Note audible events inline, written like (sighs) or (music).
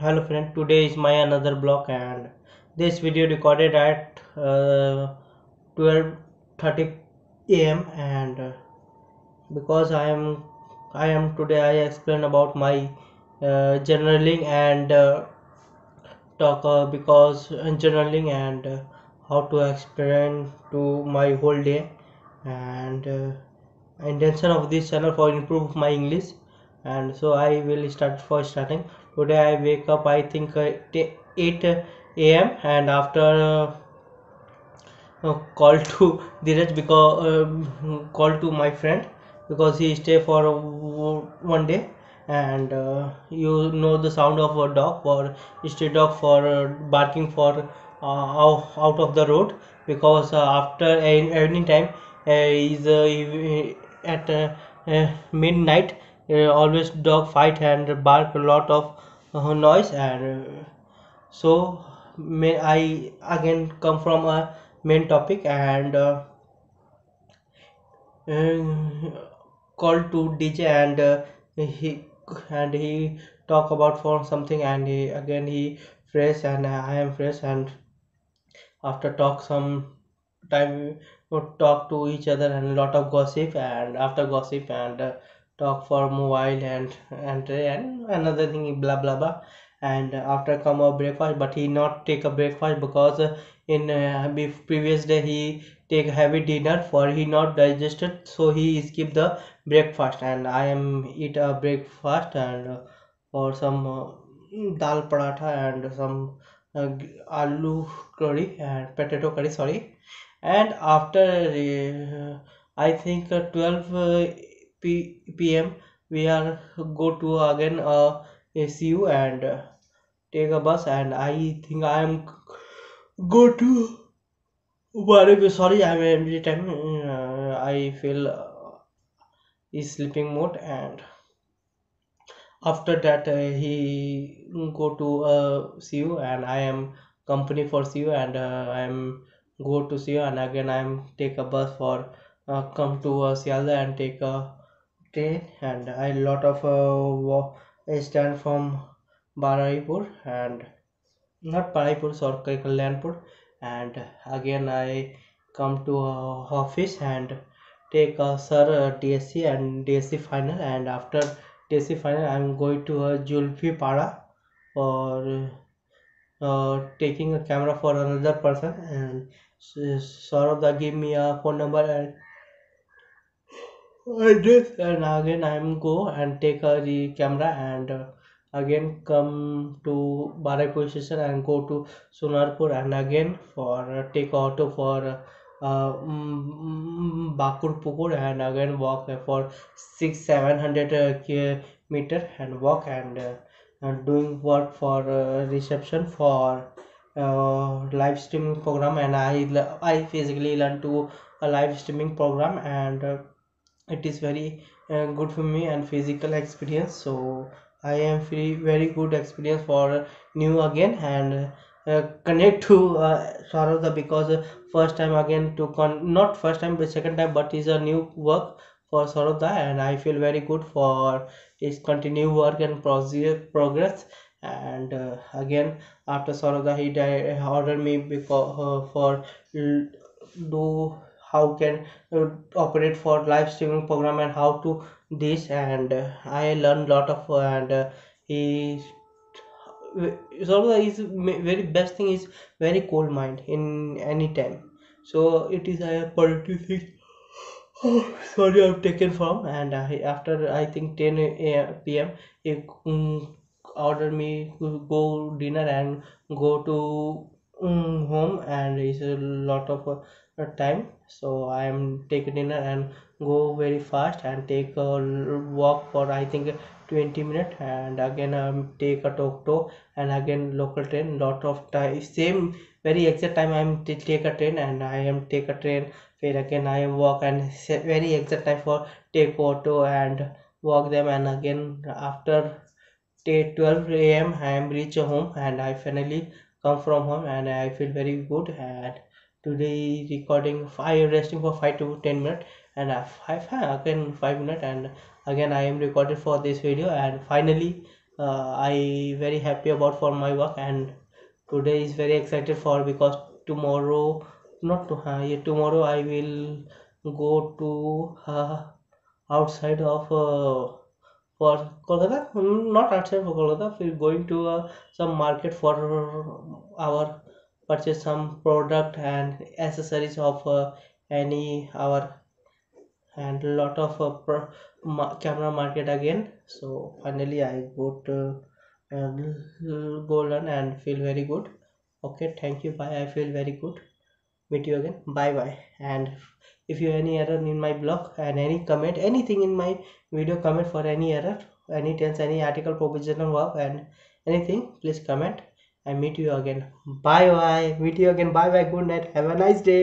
hello friend today is my another blog and this video recorded at uh, 12:30 am and uh, because i am i am today i explain about my uh, journaling and uh, talk uh, because uh, journaling and uh, how to explain to my whole day and intention of this channel for improve my english. And so i will start for starting today i wake up i think uh, 8 am and after uh, uh, call (laughs) to Dheeraj because um, call to my friend because he stay for uh, one day and uh, you know the sound of a dog for stray dog for uh, barking for uh, out, out of the road because uh, after any, time uh, is uh, at uh, uh, midnight uh, always dog fight and bark a lot of uh, noise and uh, so may I again come from a main topic and uh, uh, call to DJ and uh, he and he talk about for something and he, again he fresh and I am fresh and after talk some time we would talk to each other and a lot of gossip and after gossip and uh, talk for mobile and and and another thing blah blah blah. And after come a breakfast but he not take a breakfast because in uh, previous day he take heavy dinner for he not digested so he skip the breakfast. And i am eat a breakfast and uh, for some uh, dal paratha and some uh, aloo curry and potato curry sorry. And after uh, i think uh, 12 uh, p- pm we are go to again uh, ACU and uh, take a bus and i think i am go to Whatever, sorry, I'm every time uh, I feel uh, is sleeping mode, and after that uh, he go to uh, CU, and I am company for CU, and uh, I am go to CU, and again I am take a bus for uh, come to uh, Sealdah and take a and I lot of uh, stand from Baruipur and not Paraipur, sorry, Kalyanpur, and again I come to uh, office and take a sir uh, DSC and DSC final, and after DSC final I'm going to a Julfi Para for uh, taking a camera for another person, and Saurabh give me a phone number and address, and again I'm go and take uh, the camera and. Uh, again come to Baruipur station and go to Sonarpur and again for uh, take auto for uh, mm, Bakur Pukur and again walk for six seven hundred uh, kilometer and walk and, uh, and doing work for uh, reception for uh, live streaming program and I I physically learn to a live streaming program and uh, it is very uh, good for me and physical experience. So i am very good experience for new again and uh, connect to uh, Sarada because uh, first time again to con not first time but second time but is a new work for Sarada and I feel very good for his continue work and progress. And uh, again after Sarada he ordered me because uh, for do how can uh, operate for live streaming program and how to this and uh, i learned a lot of uh, and uh, he so is very best thing is very cold mind in any time. So it is a positive thing (sighs) Oh, sorry i've taken from and I, after i think 10 a- pm he um, ordered me to go dinner and go to um, home and it's a lot of uh, time. So i am take dinner and go very fast and take a walk for i think 20 minutes. And again i um, take a tok tok and again local train. Lot of time same very exact time i'm t- take a train and i am take a train where again I walk and very exact time for take photo and walk them. And again after t- 12 a.m. I am reach home and I finally come from home and I feel very good and today recording five resting for 5 to 10 minutes and I five again 5 minutes and again I am recorded for this video and finally uh, I very happy about for my work and today is very excited for because tomorrow not to, uh, yeah, tomorrow I will go to uh, outside of uh, for Kolkata not outside for Kolkata we're going to uh, some market for our purchase some product and accessories of uh, any our and lot of uh, pro- ma- camera market again. So finally i got uh, uh, go and feel very good. Okay thank you. Bye. I feel very good. Meet you again. Bye bye. And if you any error in my blog and any comment anything in my video comment for any error any tense any article provisional verb and anything please comment and meet you again. Bye bye meet you again. Bye bye good night. Have a nice day